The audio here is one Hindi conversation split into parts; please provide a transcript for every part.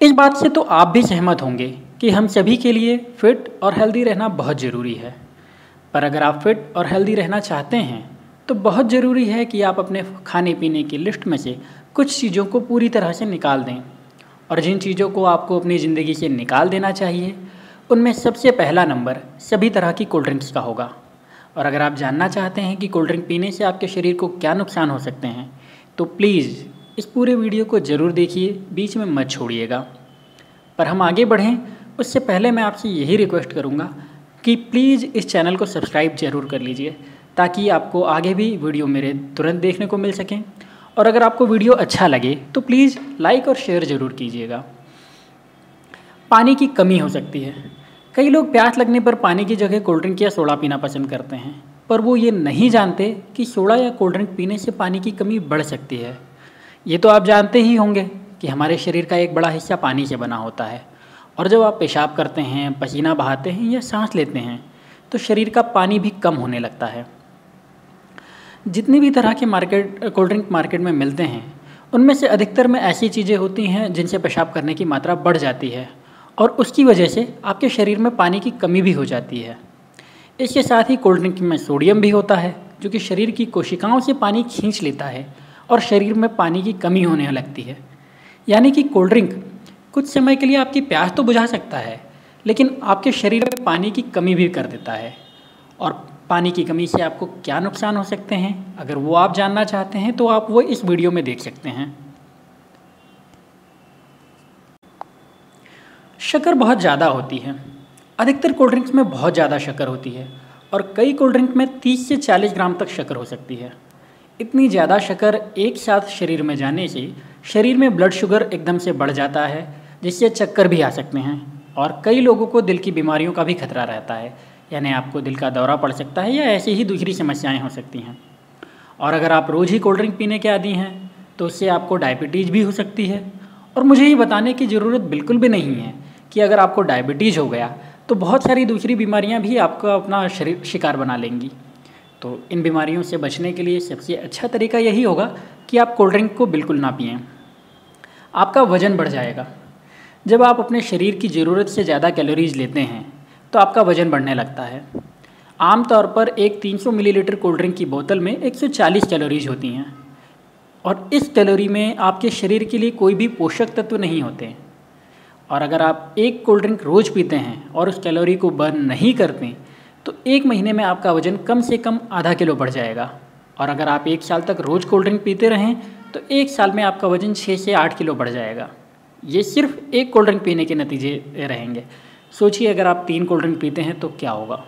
इस बात से तो आप भी सहमत होंगे कि हम सभी के लिए फिट और हेल्दी रहना बहुत ज़रूरी है। पर अगर आप फिट और हेल्दी रहना चाहते हैं तो बहुत ज़रूरी है कि आप अपने खाने पीने की लिस्ट में से कुछ चीज़ों को पूरी तरह से निकाल दें। और जिन चीज़ों को आपको अपनी ज़िंदगी से निकाल देना चाहिए, उनमें सबसे पहला नंबर सभी तरह की कोल्ड ड्रिंक्स का होगा। और अगर आप जानना चाहते हैं कि कोल्ड ड्रिंक पीने से आपके शरीर को क्या नुकसान हो सकते हैं तो प्लीज़ इस पूरे वीडियो को ज़रूर देखिए, बीच में मत छोड़िएगा। पर हम आगे बढ़ें, उससे पहले मैं आपसे यही रिक्वेस्ट करूँगा कि प्लीज़ इस चैनल को सब्सक्राइब ज़रूर कर लीजिए, ताकि आपको आगे भी वीडियो मेरे तुरंत देखने को मिल सकें। और अगर आपको वीडियो अच्छा लगे तो प्लीज़ लाइक और शेयर ज़रूर कीजिएगा। पानी की कमी हो सकती है। कई लोग प्यास लगने पर पानी की जगह कोल्ड ड्रिंक या सोडा पीना पसंद करते हैं, पर वो ये नहीं जानते कि सोडा या कोल्ड ड्रिंक पीने से पानी की कमी बढ़ सकती है। ये तो आप जानते ही होंगे कि हमारे शरीर का एक बड़ा हिस्सा पानी से बना होता है। और जब आप पेशाब करते हैं, पसीना बहाते हैं या सांस लेते हैं तो शरीर का पानी भी कम होने लगता है। जितनी भी तरह के मार्केट, कोल्ड ड्रिंक मार्केट में मिलते हैं, उनमें से अधिकतर में ऐसी चीज़ें होती हैं जिनसे पेशाब करने की मात्रा बढ़ जाती है और उसकी वजह से आपके शरीर में पानी की कमी भी हो जाती है। इसके साथ ही कोल्ड ड्रिंक में सोडियम भी होता है, जो कि शरीर की कोशिकाओं से पानी खींच लेता है और शरीर में पानी की कमी होने लगती है। यानी कि कोल्ड ड्रिंक कुछ समय के लिए आपकी प्यास तो बुझा सकता है, लेकिन आपके शरीर में पानी की कमी भी कर देता है। और पानी की कमी से आपको क्या नुकसान हो सकते हैं? अगर वो आप जानना चाहते हैं तो आप वो इस वीडियो में देख सकते हैं। शक्कर बहुत ज़्यादा होती है। अधिकतर कोल्ड ड्रिंक्स में बहुत ज़्यादा शक्कर होती है और कई कोल्ड ड्रिंक में 30 से 40 ग्राम तक शक्कर हो सकती है। इतनी ज़्यादा शक्कर एक साथ शरीर में जाने से शरीर में ब्लड शुगर एकदम से बढ़ जाता है, जिससे चक्कर भी आ सकते हैं। और कई लोगों को दिल की बीमारियों का भी खतरा रहता है, यानी आपको दिल का दौरा पड़ सकता है या ऐसी ही दूसरी समस्याएँ हो सकती हैं। और अगर आप रोज़ ही कोल्ड ड्रिंक पीने के आदि हैं तो उससे आपको डायबिटीज़ भी हो सकती है। और मुझे ये बताने की ज़रूरत बिल्कुल भी नहीं है कि अगर आपको डायबिटीज़ हो गया तो बहुत सारी दूसरी बीमारियाँ भी आपको अपना शरीर शिकार बना लेंगी। तो इन बीमारियों से बचने के लिए सबसे अच्छा तरीका यही होगा कि आप कोल्ड ड्रिंक को बिल्कुल ना पिएँ। आपका वज़न बढ़ जाएगा। जब आप अपने शरीर की ज़रूरत से ज़्यादा कैलोरीज लेते हैं तो आपका वज़न बढ़ने लगता है। आमतौर पर एक 300 मिलीलीटर कोल्ड ड्रिंक की बोतल में 140 कैलोरीज होती हैं। और इस कैलोरी में आपके शरीर के लिए कोई भी पोषक तत्व नहीं होते। और अगर आप एक कोल्ड ड्रिंक रोज़ पीते हैं और उस कैलोरी को बर्न नहीं करते तो एक महीने में आपका वज़न कम से कम आधा किलो बढ़ जाएगा। और अगर आप एक साल तक रोज़ कोल्ड ड्रिंक पीते रहें तो एक साल में आपका वज़न छः से आठ किलो बढ़ जाएगा। ये सिर्फ़ एक कोल्ड ड्रिंक पीने के नतीजे रहेंगे। सोचिए, अगर आप तीन कोल्ड ड्रिंक पीते हैं तो क्या होगा?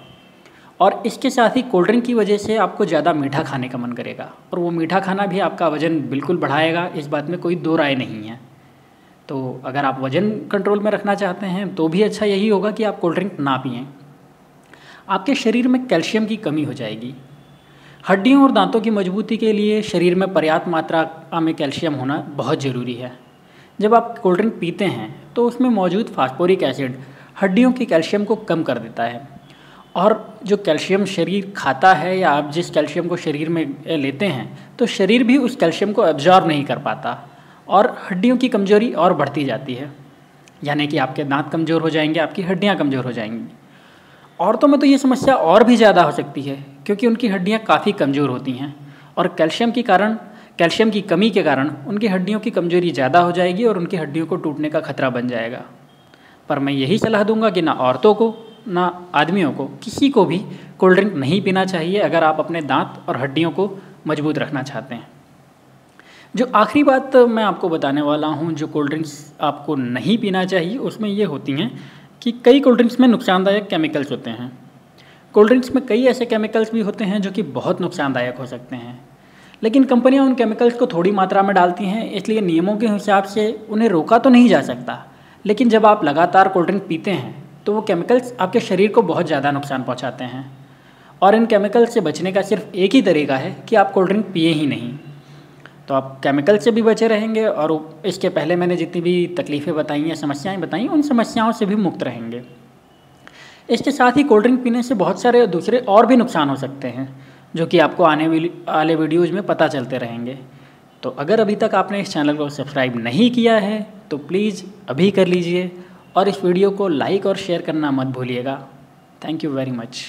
और इसके साथ ही कोल्ड ड्रिंक की वजह से आपको ज़्यादा मीठा खाने का मन करेगा। और वो मीठा खाना भी आपका वज़न बिल्कुल बढ़ाएगा, इस बात में कोई दो राय नहीं है। तो अगर आप वज़न कंट्रोल में रखना चाहते हैं तो भी अच्छा यही होगा कि आप कोल्ड ड्रिंक ना पिएँ। आपके शरीर में कैल्शियम की कमी हो जाएगी। हड्डियों और दांतों की मजबूती के लिए शरीर में पर्याप्त मात्रा में कैल्शियम होना बहुत ज़रूरी है। जब आप कोल्ड ड्रिंक पीते हैं तो उसमें मौजूद फास्फोरिक एसिड हड्डियों के कैल्शियम को कम कर देता है। और जो कैल्शियम शरीर खाता है या आप जिस कैल्शियम को शरीर में लेते हैं तो शरीर भी उस कैल्शियम को एब्जॉर्ब नहीं कर पाता और हड्डियों की कमज़ोरी और बढ़ती जाती है। यानी कि आपके दांत कमज़ोर हो जाएँगे, आपकी हड्डियाँ कमज़ोर हो जाएँगी। औरतों में तो ये समस्या और भी ज़्यादा हो सकती है, क्योंकि उनकी हड्डियाँ काफ़ी कमज़ोर होती हैं और कैल्शियम के कारण, कैल्शियम की कमी के कारण उनकी हड्डियों की कमज़ोरी ज़्यादा हो जाएगी और उनकी हड्डियों को टूटने का खतरा बन जाएगा। पर मैं यही सलाह दूँगा कि ना औरतों को, ना आदमियों को, किसी को भी कोल्ड ड्रिंक नहीं पीना चाहिए, अगर आप अपने दांत और हड्डियों को मज़बूत रखना चाहते हैं। जो आखिरी बात मैं आपको बताने वाला हूँ, जो कोल्ड ड्रिंक्स आपको नहीं पीना चाहिए, उसमें ये होती हैं कि कई कोल्ड ड्रिंक्स में नुकसानदायक केमिकल्स होते हैं। कोल्ड ड्रिंक्स में कई ऐसे केमिकल्स भी होते हैं जो कि बहुत नुकसानदायक हो सकते हैं। लेकिन कंपनियाँ उन केमिकल्स को थोड़ी मात्रा में डालती हैं, इसलिए नियमों के हिसाब से उन्हें रोका तो नहीं जा सकता। लेकिन जब आप लगातार कोल्ड ड्रिंक पीते हैं तो वो केमिकल्स आपके शरीर को बहुत ज़्यादा नुकसान पहुँचाते हैं। और इन केमिकल्स से बचने का सिर्फ़ एक ही तरीका है कि आप कोल्ड ड्रिंक पिए ही नहीं। तो आप केमिकल से भी बचे रहेंगे और इसके पहले मैंने जितनी भी तकलीफ़ें बताई या समस्याएँ बताई, उन समस्याओं से भी मुक्त रहेंगे। इसके साथ ही कोल्ड ड्रिंक पीने से बहुत सारे दूसरे और भी नुकसान हो सकते हैं, जो कि आपको आने वाले वीडियोज़ में पता चलते रहेंगे। तो अगर अभी तक आपने इस चैनल को सब्सक्राइब नहीं किया है तो प्लीज़ अभी कर लीजिए और इस वीडियो को लाइक और शेयर करना मत भूलिएगा। Thank you very much